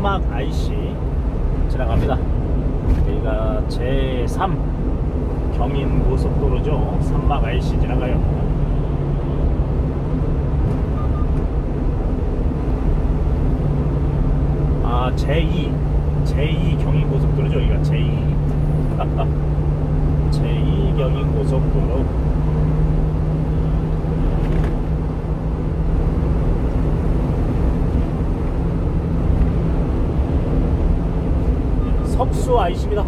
산막 IC 지나갑니다. 여기가 제3 경인 고속도로죠. 산막 IC 지나가요. 아 제2 제2 경인 고속도로죠. 여기가 제2 제2 경인 고속도로 석수 아이십니다.